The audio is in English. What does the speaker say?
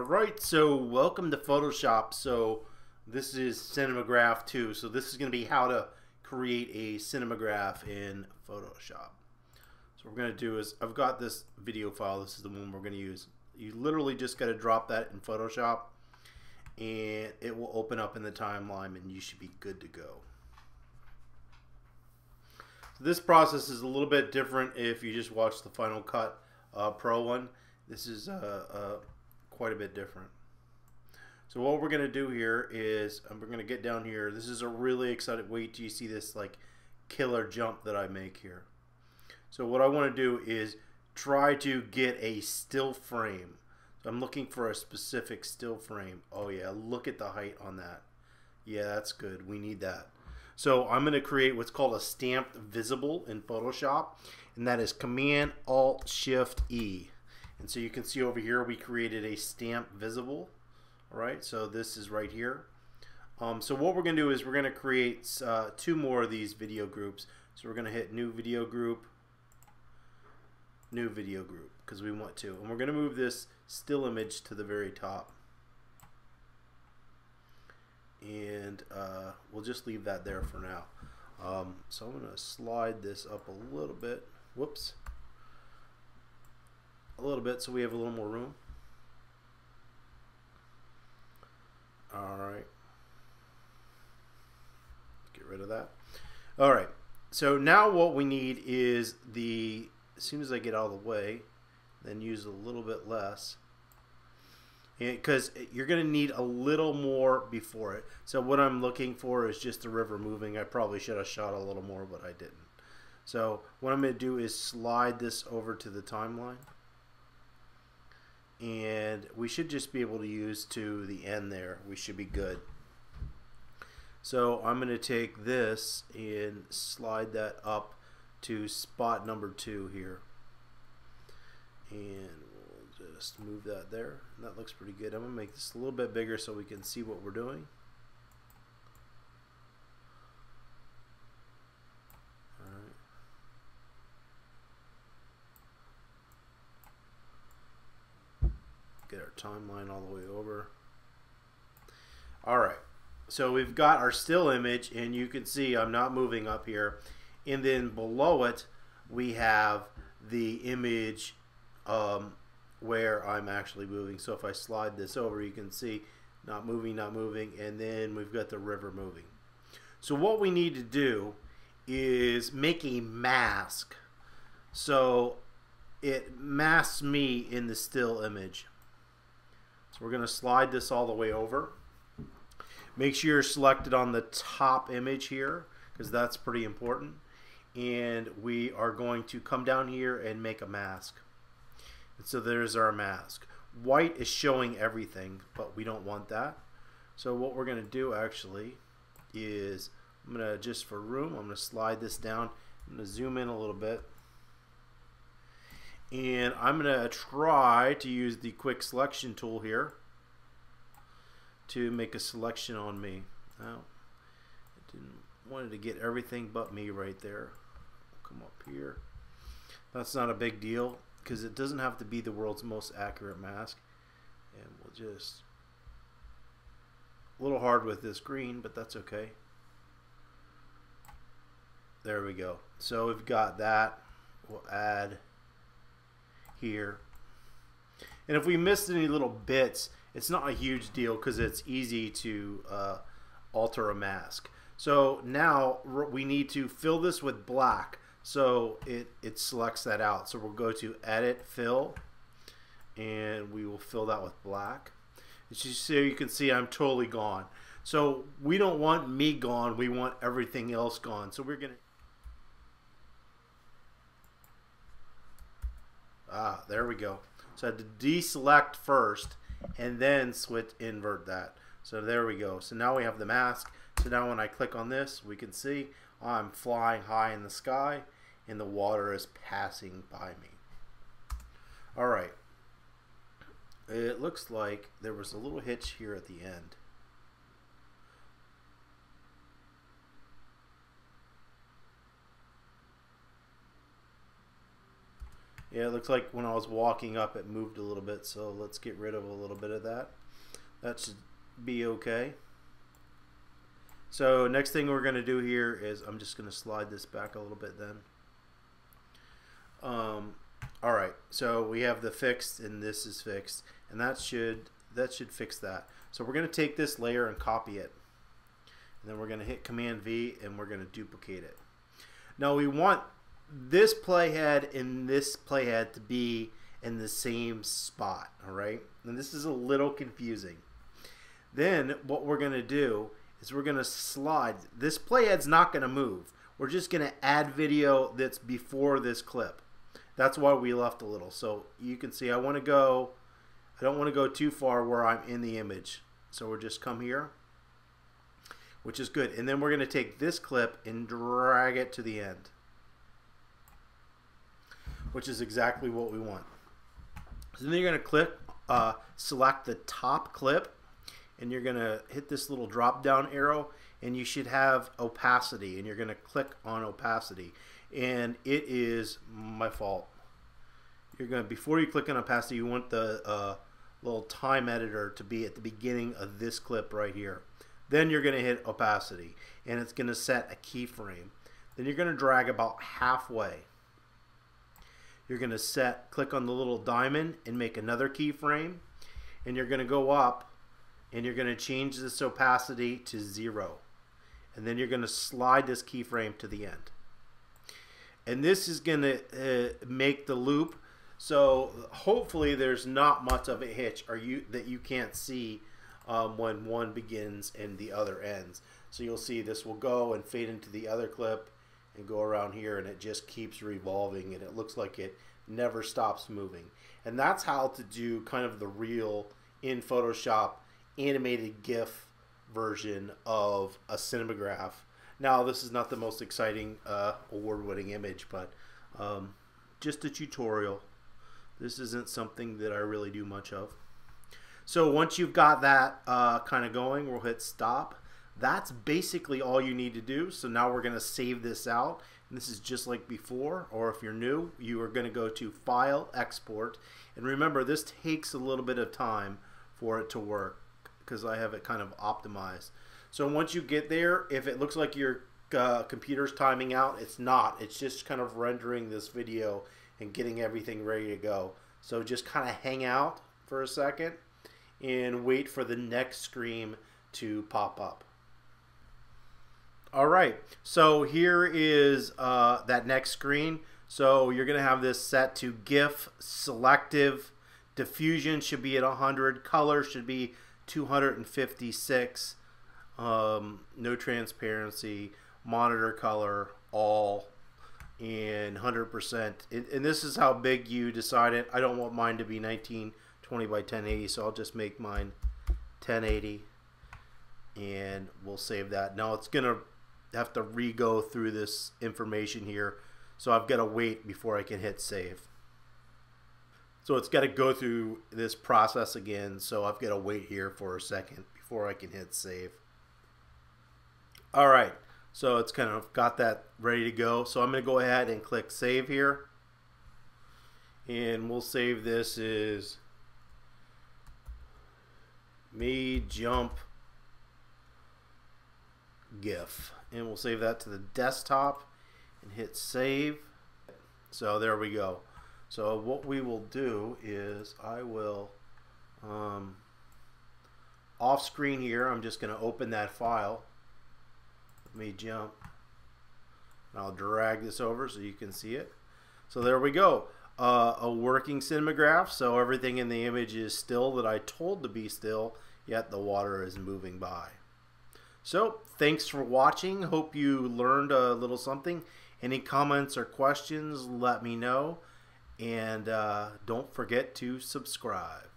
Alright, so welcome to Photoshop. So this is Cinemagraph 2. So this is going to be how to create a Cinemagraph in Photoshop. So what we're going to do is, I've got this video file. This is the one we're going to use. You literally just got to drop that in Photoshop and it will open up in the timeline and you should be good to go. So this process is a little bit different if you just watch the Final Cut uh, Pro one. This is uh, uh, quite a bit different. So what we're going to do here is um, we're going to get down here. This is a really exciting, wait till you see this like killer jump that I make here. So what I want to do is try to get a still frame. So I'm looking for a specific still frame. Oh yeah, look at the height on that. Yeah, that's good. We need that. So I'm going to create what's called a stamped visible in Photoshop, and that is Command Alt Shift E. And so you can see over here we created a stamp visible. Alright, so this is right here. Um, so what we're going to do is we're going to create uh, two more of these video groups. So we're going to hit new video group, new video group, because we want to. And we're going to move this still image to the very top. And uh, we'll just leave that there for now. Um, so I'm going to slide this up a little bit. Whoops a little bit so we have a little more room. Alright. Get rid of that. Alright. So now what we need is the, as soon as I get out of the way, then use a little bit less. Because you're going to need a little more before it. So what I'm looking for is just the river moving. I probably should have shot a little more, but I didn't. So what I'm going to do is slide this over to the timeline and we should just be able to use to the end there. We should be good. So I'm going to take this and slide that up to spot number two here. And we'll just move that there. That looks pretty good. I'm going to make this a little bit bigger so we can see what we're doing get our timeline all the way over. All right, so we've got our still image, and you can see I'm not moving up here. And then below it, we have the image um, where I'm actually moving. So if I slide this over, you can see not moving, not moving, and then we've got the river moving. So what we need to do is make a mask so it masks me in the still image. So we're going to slide this all the way over. Make sure you're selected on the top image here because that's pretty important. And we are going to come down here and make a mask. And so there's our mask. White is showing everything, but we don't want that. So what we're going to do actually is I'm going to, just for room, I'm going to slide this down. I'm going to zoom in a little bit and I'm going to try to use the quick selection tool here to make a selection on me. Now, I didn't wanted to get everything but me right there. come up here. That's not a big deal because it doesn't have to be the world's most accurate mask. And we'll just a little hard with this green, but that's okay. There we go. So we've got that. We'll add here. And if we missed any little bits, it's not a huge deal because it's easy to uh, alter a mask. So now we need to fill this with black so it, it selects that out. So we'll go to edit fill and we will fill that with black. As you see, you can see I'm totally gone. So we don't want me gone, we want everything else gone. So we're going to Ah, there we go. So I had to deselect first and then switch invert that. So there we go. So now we have the mask. So now when I click on this, we can see I'm flying high in the sky and the water is passing by me. All right. It looks like there was a little hitch here at the end. Yeah, it looks like when I was walking up it moved a little bit, so let's get rid of a little bit of that. That should be okay. So next thing we're going to do here is I'm just going to slide this back a little bit then. Um, all right, so we have the fixed and this is fixed and that should that should fix that. So we're going to take this layer and copy it. And then we're going to hit Command V and we're going to duplicate it. Now we want this playhead and this playhead to be in the same spot, all right? And this is a little confusing. Then what we're going to do is we're going to slide. This playhead's not going to move. We're just going to add video that's before this clip. That's why we left a little. So you can see I want to go, I don't want to go too far where I'm in the image. So we'll just come here, which is good. And then we're going to take this clip and drag it to the end, which is exactly what we want. So then you're going to click, uh, select the top clip and you're going to hit this little drop down arrow and you should have opacity and you're going to click on opacity. And it is my fault. You're going to before you click on opacity you want the uh, little time editor to be at the beginning of this clip right here. Then you're going to hit opacity and it's going to set a keyframe. Then you're going to drag about halfway you're going to set click on the little diamond and make another keyframe and you're going to go up and you're going to change this opacity to zero. And then you're going to slide this keyframe to the end. And this is going to uh, make the loop. So hopefully there's not much of a hitch or you that you can't see um, when one begins and the other ends. So you'll see this will go and fade into the other clip and go around here and it just keeps revolving and it looks like it never stops moving and that's how to do kind of the real in Photoshop animated GIF version of a cinemagraph. Now, this is not the most exciting uh, award-winning image, but um, just a tutorial. This isn't something that I really do much of. So once you've got that uh, kind of going, we'll hit stop. That's basically all you need to do. So now we're going to save this out. And this is just like before, or if you're new, you are going to go to File, Export. And remember, this takes a little bit of time for it to work because I have it kind of optimized. So once you get there, if it looks like your uh, computer's timing out, it's not. It's just kind of rendering this video and getting everything ready to go. So just kind of hang out for a second and wait for the next screen to pop up. All right, so here is uh, that next screen. So you're going to have this set to GIF selective. Diffusion should be at 100. Color should be 256 um, no transparency monitor color all and 100% and this is how big you decide it I don't want mine to be 1920 by 1080 so I'll just make mine 1080 and we'll save that now it's gonna have to re-go through this information here so I've got to wait before I can hit save so it's got to go through this process again. So I've got to wait here for a second before I can hit save. All right. So it's kind of got that ready to go. So I'm going to go ahead and click save here. And we'll save this as me jump GIF. And we'll save that to the desktop and hit save. So there we go. So what we will do is I will, um, off screen here, I'm just going to open that file. Let me jump. And I'll drag this over so you can see it. So there we go. Uh, a working cinemagraph, so everything in the image is still that I told to be still, yet the water is moving by. So, thanks for watching. Hope you learned a little something. Any comments or questions, let me know. And uh, don't forget to subscribe.